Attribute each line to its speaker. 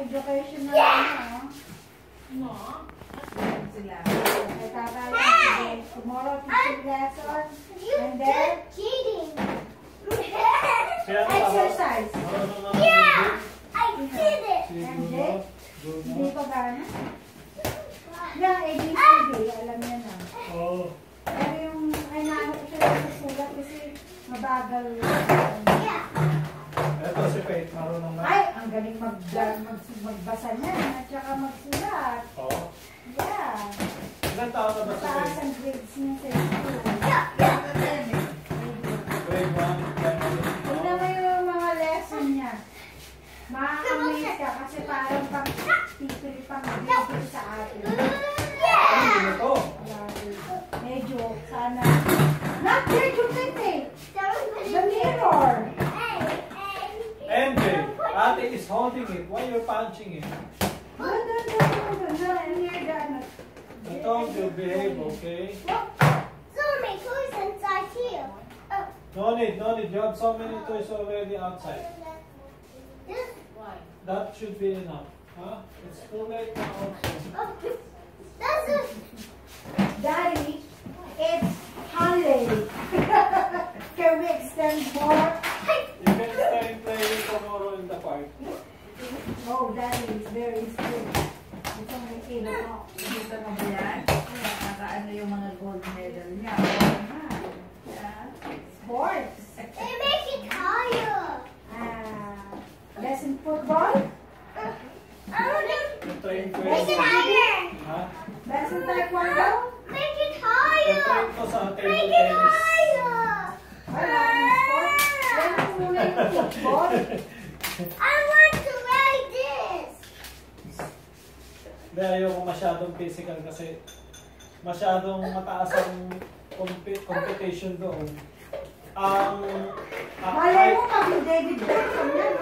Speaker 1: educational ano.
Speaker 2: No.
Speaker 3: Sila.
Speaker 1: Ay, tatay, today, tomorrow teaching lesson. And then,
Speaker 4: cheating.
Speaker 5: Ano
Speaker 1: exercise.
Speaker 5: Na
Speaker 4: Yeah. I did it.
Speaker 1: And then. Hindi pa ba na? Yung ABCD, alam niya na.
Speaker 5: Oo.
Speaker 1: Pero yung, ay naano ko siya sa sulat kasi mabagal.
Speaker 4: Yeah.
Speaker 5: Ito si Faith, marunong na.
Speaker 1: Ay, ang galing mag, mag, magbasa niya at saka magsulat.
Speaker 5: Oo.
Speaker 1: Yeah.
Speaker 5: Ilan taon na ba
Speaker 1: Mataas
Speaker 5: Faith?
Speaker 1: ang grades niya sa school.
Speaker 5: Grade 1,
Speaker 1: Tingnan mo yung mga lesson niya. Ma-amaze ka kasi parang pang people pang
Speaker 5: ate is holding it. Why you're punching it?
Speaker 1: Doon, doon, doon, doon, doon. No, near the, ano.
Speaker 5: Ito, you behave, okay? So many toys inside here. No need, no need. You have so many toys already outside.
Speaker 2: Why?
Speaker 5: That should be enough. Huh? It's too late now also.
Speaker 1: Daddy, Oh, that is very good. It's only 8 o'clock.
Speaker 3: Nakita mo ba yan? Nakaano yung mga gold medal niya.
Speaker 1: Yeah. Sports.
Speaker 5: They
Speaker 4: make it higher.
Speaker 5: Ah.
Speaker 1: lesson football?
Speaker 4: Make it higher.
Speaker 5: Taekwondo? Make it higher.
Speaker 4: Make it higher.
Speaker 1: Sports.
Speaker 4: I want
Speaker 5: Hindi, ayoko masyadong physical kasi masyadong mataas ang compi- competition doon. Ang ang
Speaker 1: Malay mo pag David Beckham yan.